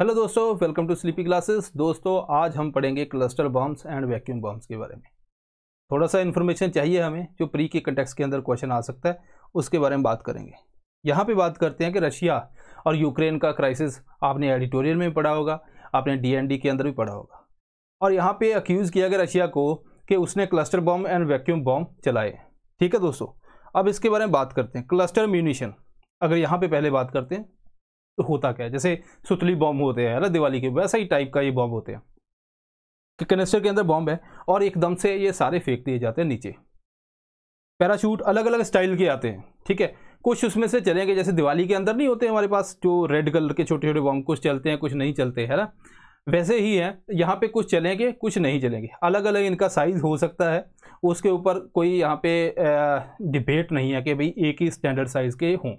Hello दोस्तों, welcome to sleepy classes. दोस्तों, आज हम पढ़ेंगे cluster bombs and vacuum bombs के बारे में। थोड़ा सा इन्फॉर्मेशन चाहिए हमें, जो प्री के कंटेक्स के अंदर क्वेश्चन आ सकता है, उसके बारे में बात करेंगे। यहाँ पे बात करते हैं कि रशिया और यूक्रेन का क्राइसिस आपने एडिटोरियल में पढ़ा होगा, आपने डीएनडी के अंदर भी पढ़ा होगा। और यहाँ पर अक्यूज़ किया गया रशिया को कि उसने cluster bomb and vacuum bomb चलाए। ठीक है दोस्तों, अब इसके बारे में बात करते हैं। क्लस्टर म्यूनिशन अगर यहाँ पर पहले बात करते हैं तो होता क्या है? जैसे सुतली बॉम्ब होते हैं ना, दिवाली के, वैसा ही टाइप का ये बॉम्ब होते हैं। कि कनेस्टर के अंदर बॉम्ब है और एकदम से ये सारे फेंक दिए जाते हैं नीचे। पैराशूट अलग अलग स्टाइल के आते हैं, ठीक है? कुछ उसमें से चलेंगे जैसे दिवाली के अंदर नहीं होते हमारे पास, जो रेड कलर के छोटे छोटे बॉम्ब कुछ चलते हैं, कुछ नहीं चलते, है ना? वैसे ही है, यहाँ पे कुछ चलेंगे कुछ नहीं चलेंगे अलग अलग इनका साइज़ हो सकता है, उसके ऊपर कोई यहाँ पे डिबेट नहीं है कि भाई एक ही स्टैंडर्ड साइज़ के हों।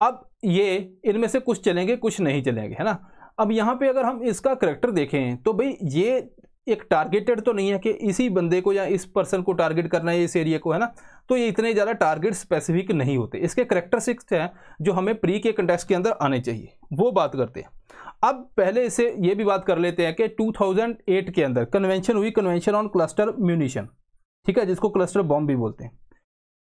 अब ये इनमें से कुछ चलेंगे, कुछ नहीं चलेंगे, है ना? अब यहाँ पे अगर हम इसका करेक्टर देखें तो भाई ये एक टारगेटेड तो नहीं है कि इसी बंदे को या इस पर्सन को टारगेट करना है, इस एरिया को, है ना? तो ये इतने ज़्यादा टारगेट स्पेसिफिक नहीं होते। इसके करेक्टरिस्टिक्स हैं जो हमें प्री के कंटेक्स के अंदर आने चाहिए। वो बात करते हैं। अब पहले इसे ये भी बात कर लेते हैं कि 2008 के अंदर कन्वेंशन हुई कन्वेंशन ऑन क्लस्टर म्यूनिशन ठीक है? जिसको क्लस्टर बॉम्ब भी बोलते हैं।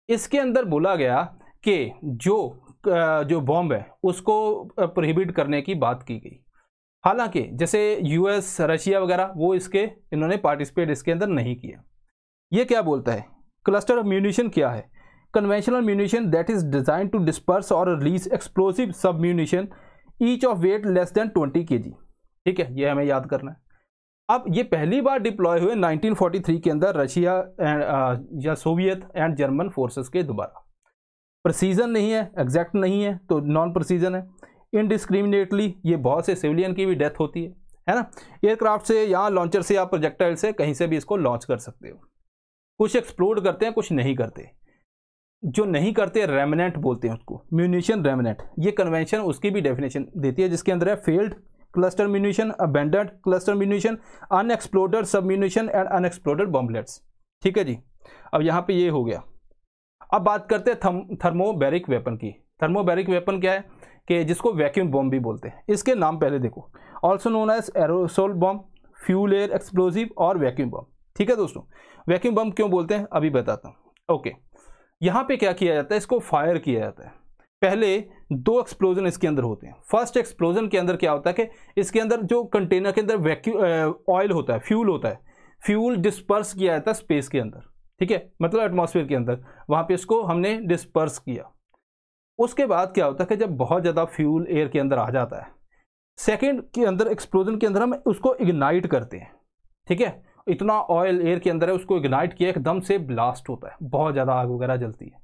इसके अंदर बोला गया कि जो जो बॉम्ब है, उसको प्रोहिबिट करने की बात की गई। हालाँकि, जैसे यूएस रशिया वगैरह, वो इसके, इन्होंने पार्टिसिपेट इसके अंदर नहीं किया। ये क्या बोलता है? क्लस्टर ऑफ़ म्यूनिशन क्या है? Conventional munition that is designed to disperse और release explosive sub munition each of weight less than twenty के ठीक है, ये हमें याद करना है। अब ये पहली बार डिप्लॉय हुए 1943 के अंदर रशिया या सोवियत एंड जर्मन फोर्सेस के दोबारा। प्रोसीजन नहीं है एग्जैक्ट नहीं है तो नॉन प्रोसीजन है। इनडिस्क्रिमिनेटली ये बहुत से सिविलियन की भी डेथ होती है है ना? एयरक्राफ्ट से या लॉन्चर से या प्रोजेक्टाइल से कहीं से भी इसको लॉन्च कर सकते हो। कुछ एक्सप्लोड करते हैं, कुछ नहीं करते। जो नहीं करते रेमिनेंट बोलते हैं उसको म्यूनिशन रेमिनेंट ये कन्वेंशन उसकी भी डेफिनेशन देती है, जिसके अंदर है failed cluster munition abandoned cluster munition unexploded submunition and unexploded bomblets ठीक है जी? अब यहाँ पे ये हो गया। अब बात करते हैं थर्मोबैरिक वेपन की। थर्मोबैरिक वेपन क्या है? कि जिसको वैक्यूम बॉम्ब भी बोलते हैं। इसके नाम पहले देखो। Also known as aerosol bomb fuel air explosive और वैक्यूम बॉम्ब ठीक है दोस्तों? वैक्यूम बॉम्ब क्यों बोलते हैं? अभी बताता हूँ। ओके यहाँ पे क्या किया जाता है? इसको फायर किया जाता है। पहले दो एक्सप्लोजन इसके अंदर होते हैं। फ़र्स्ट एक्सप्लोजन के अंदर क्या होता है कि इसके अंदर जो कंटेनर के अंदर वैक्यू ऑयल होता है फ्यूल होता है। फ्यूल डिस्पर्स किया जाता है स्पेस के अंदर। ठीक है? मतलब एटमॉस्फेयर के अंदर। वहाँ पे इसको हमने डिस्पर्स किया। उसके बाद क्या होता है कि जब बहुत ज़्यादा फ्यूल एयर के अंदर आ जाता है सेकेंड के अंदर एक्सप्लोजन के अंदर हम उसको इग्नाइट करते हैं। ठीक है? इतना ऑयल एयर के अंदर है, उसको इग्नाइट किया, एकदम से ब्लास्ट होता है। बहुत ज़्यादा आग वगैरह जलती है।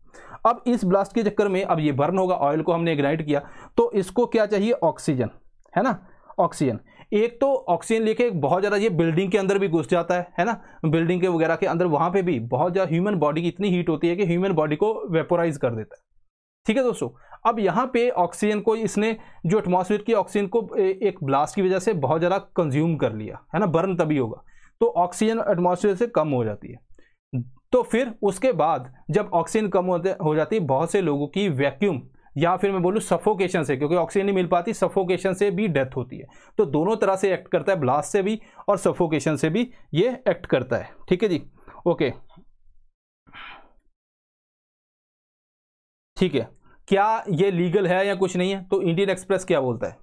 अब इस ब्लास्ट के चक्कर में, अब ये बर्न होगा ऑयल को हमने इग्नाइट किया तो इसको क्या चाहिए? ऑक्सीजन है ना? ऑक्सीजन एक तो ऑक्सीजन लेके बहुत ज़्यादा ये बिल्डिंग के अंदर भी घुस जाता है है ना? बिल्डिंग के वगैरह के अंदर, वहाँ पे भी बहुत ज़्यादा ह्यूमन बॉडी की इतनी हीट होती है कि ह्यूमन बॉडी को वेपोराइज कर देता है। ठीक है दोस्तों? अब यहाँ पे ऑक्सीजन को इसने, जो एटमॉस्फेयर की ऑक्सीजन को एक ब्लास्ट की वजह से बहुत ज़्यादा कंज्यूम कर लिया, है ना? बर्न तभी होगा। तो ऑक्सीजन एटमॉस्फेयर से कम हो जाती है। तो फिर उसके बाद जब ऑक्सीजन कम हो जाती है, बहुत से लोगों की वैक्यूम या फिर मैं बोलूँ सफोकेशन से, क्योंकि ऑक्सीजन नहीं मिल पाती सफोकेशन से भी डेथ होती है। तो दोनों तरह से एक्ट करता है ब्लास्ट से भी और सफोकेशन से भी ये एक्ट करता है। ठीक है जी? ओके ठीक है। क्या ये लीगल है या कुछ नहीं है? तो इंडियन एक्सप्रेस क्या बोलता है?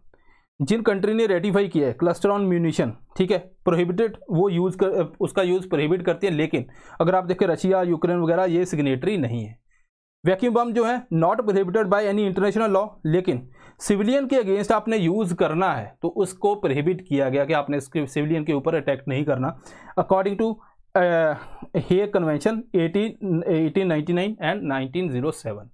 जिन कंट्री ने रेटिफाई किया है क्लस्टर ऑन म्यूनिशन ठीक है? प्रोहिबिटेड वो यूज़ कर, उसका यूज़ प्रोहिबिट करती है, लेकिन अगर आप देखें रशिया यूक्रेन वगैरह ये सिग्नेटरी नहीं है। वैक्यूम बम जो है not prohibited by any international law लेकिन सिविलियन के अगेंस्ट आपने यूज़ करना है तो उसको प्रोहिबिट किया गया कि आपने इसके सिविलियन के ऊपर अटैक नहीं करना। According to Hague convention eighteen eighteen nine and nineteen zero seven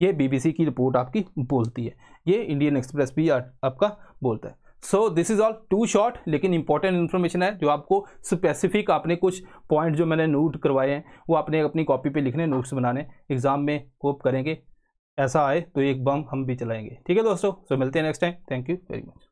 ये बीबीसी की रिपोर्ट आपकी बोलती है। ये इंडियन एक्सप्रेस भी आपका बोलता है। So this is all too short लेकिन इंपॉर्टेंट इन्फॉर्मेशन है जो आपको स्पेसिफिक आपने कुछ पॉइंट जो मैंने नोट करवाए हैं वो आपने अपनी कॉपी पे लिखने नोट्स बनाने एग्ज़ाम में होप करेंगे। ऐसा आए तो एक बम हम भी चलाएँगे। ठीक है दोस्तों? सो so, मिलते हैं next time thank you very much